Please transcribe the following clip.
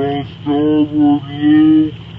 I'm so with you.